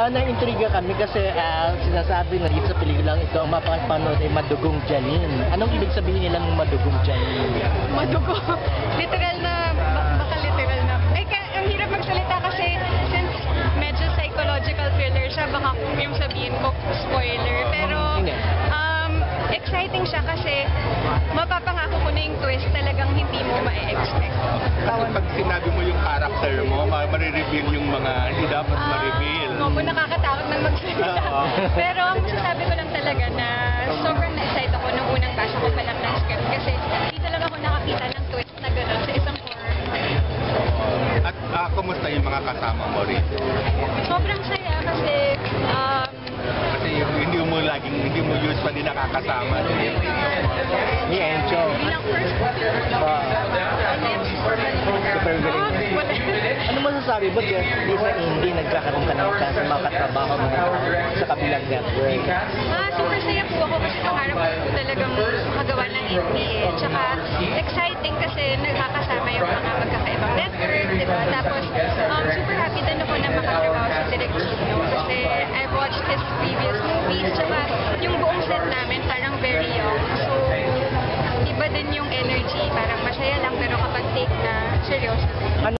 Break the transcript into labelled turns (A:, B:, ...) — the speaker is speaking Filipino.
A: Ah, na-intriga kami kasi ah, sinasabi na dito sa pelikulang ito ang mapapanood ay madugong Janine. Anong ibig sabihin nilang madugong Janine?
B: madugo. literal na, ba- baka literal na. Ay, ka, ang hirap magsalita kasi since medyo psychological thriller siya, baka yung sabihin ko spoiler. Pero um, exciting siya kasi mapapangako ko na yung twist talagang hindi mo ma-expect.
C: Kasi pag sinabi mo yung character mo, ma- marireveal yung mga hindi dapat ma-reveal.
B: Ah, opo, nakakatakot na magsalita.
C: Oo.
B: Pero ang masasabi ko lang talaga na sobrang na-excite ako nung unang basa ko pa lang ng script kasi dito lang ako nakakita ng twist na gano'n sa isang horror.
C: At ah, kumusta yung mga kasama mo rin?
B: Sobrang saya kasi um,
C: Kasi yung, hindi mo laging, hindi mo usually nakakasama.
A: Ni Encho.
B: bilang first
A: Super galing. Masasabi mo di, di sa indie nagkakaroon ka ng chance makatrabaho mo sa kabilang network?
B: Ah, super saya po ako kasi pangarap ko po talagang makagawa ng indie. eh. Tsaka exciting kasi nagkakasama yung mga magkakaibang network, di ba? Tapos um, super happy din ako na makatrabaho sa Direk Chino kasi I've watched his previous movies. Tsaka yung buong set namin parang very young. So, iba din yung energy. Parang masaya lang pero kapag take na seryoso.